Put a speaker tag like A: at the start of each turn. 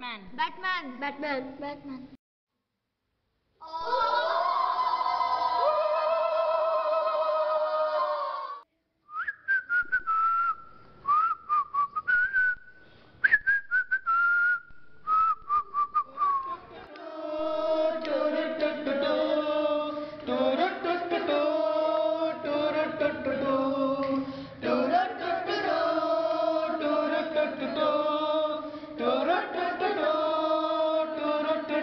A: Batman.
B: Batman. Batman. Batman. Oh. da da